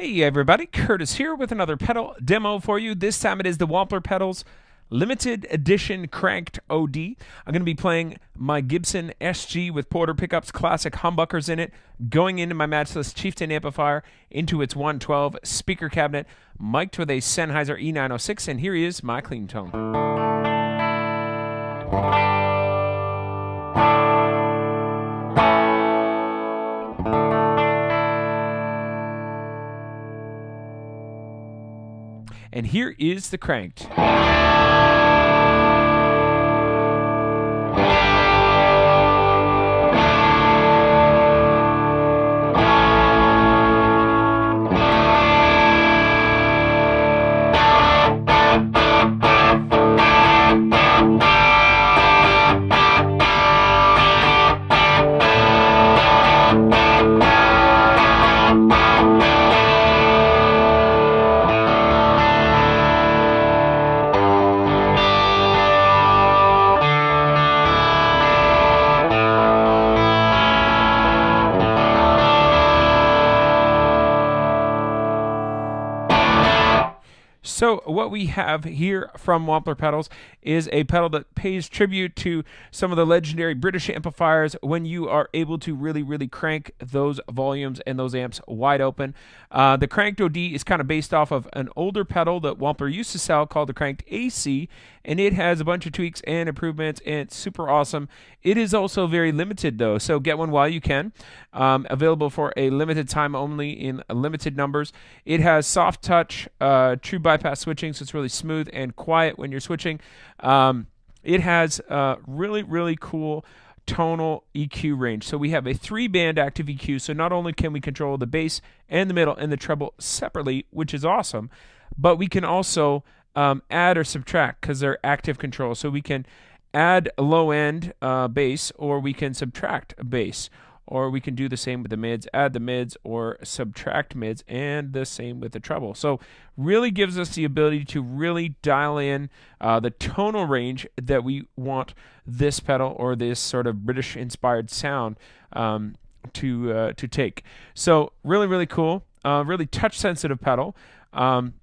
Hey everybody, Curtis here with another pedal demo for you. This time it is the Wampler Pedals limited edition cranked OD. I'm going to be playing my Gibson SG with Porter pickups, classic humbuckers in it, going into my matchless Chieftain amplifier into its 112 speaker cabinet, mic'd with a Sennheiser E906, and here is my clean tone. And here is the cranked. So what we have here from Wampler Pedals is a pedal that pays tribute to some of the legendary British amplifiers when you are able to really, really crank those volumes and those amps wide open. Uh, the Cranked OD is kind of based off of an older pedal that Wampler used to sell called the Cranked AC, and it has a bunch of tweaks and improvements, and it's super awesome. It is also very limited though, so get one while you can. Um, available for a limited time only in limited numbers. It has soft touch, uh, true bypass switching, so it's really smooth and quiet when you're switching. Um, it has uh, really, really cool tonal EQ range. So we have a three band active EQ. So not only can we control the bass and the middle and the treble separately, which is awesome, but we can also um, add or subtract because they're active control. So we can add a low end uh, bass or we can subtract a bass or we can do the same with the mids, add the mids or subtract mids, and the same with the treble. So really gives us the ability to really dial in uh, the tonal range that we want this pedal or this sort of British inspired sound um, to uh, to take. So really, really cool, uh, really touch sensitive pedal. Um,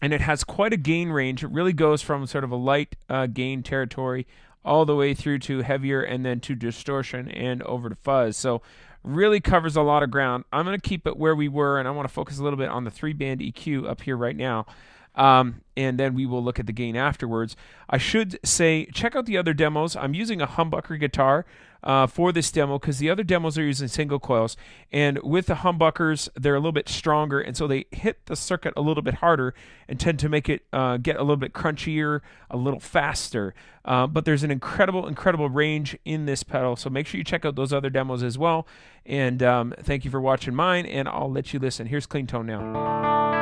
and it has quite a gain range. It really goes from sort of a light uh, gain territory all the way through to heavier and then to distortion and over to fuzz. So really covers a lot of ground. I'm going to keep it where we were, and I want to focus a little bit on the three band EQ up here right now. Um, and then we will look at the gain afterwards. I should say, check out the other demos. I'm using a humbucker guitar uh, for this demo because the other demos are using single coils. And with the humbuckers, they're a little bit stronger, and so they hit the circuit a little bit harder and tend to make it uh, get a little bit crunchier, a little faster. Uh, but there's an incredible, incredible range in this pedal. So make sure you check out those other demos as well. And um, thank you for watching mine, and I'll let you listen. Here's Clean Tone now.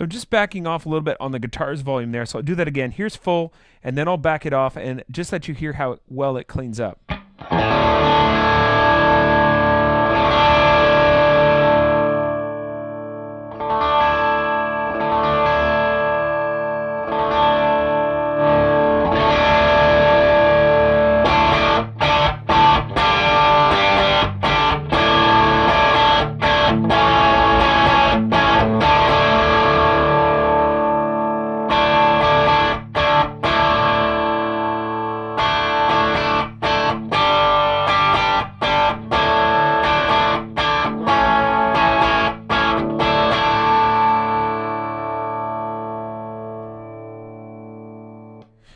So I'm just backing off a little bit on the guitar's volume there. So I'll do that again. Here's full, and then I'll back it off and just let you hear how well it cleans up.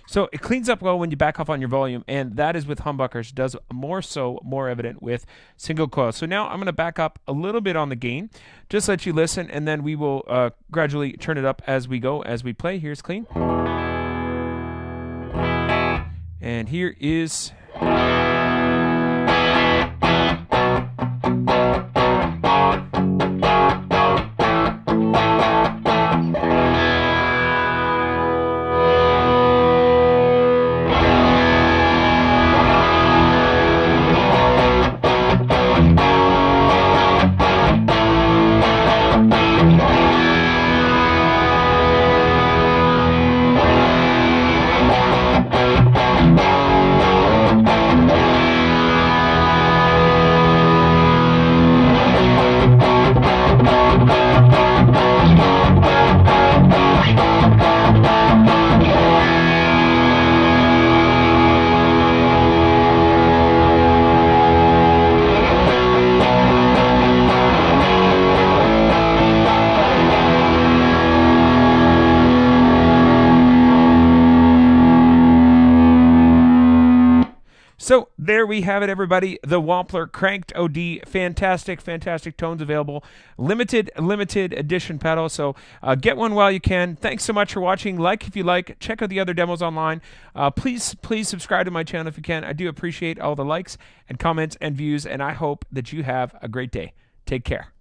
So it cleans up well when you back off on your volume, and that is with humbuckers, does more so, more evident with single coil. So now I'm going to back up a little bit on the gain, just let you listen, and then we will uh, gradually turn it up as we go, as we play. Here's clean. And here is So there we have it, everybody. The Wampler Cranked OD. Fantastic, fantastic tones available. Limited, limited edition pedal. So uh, get one while you can. Thanks so much for watching. Like if you like. Check out the other demos online. Uh, please, please subscribe to my channel if you can. I do appreciate all the likes and comments and views, and I hope that you have a great day. Take care.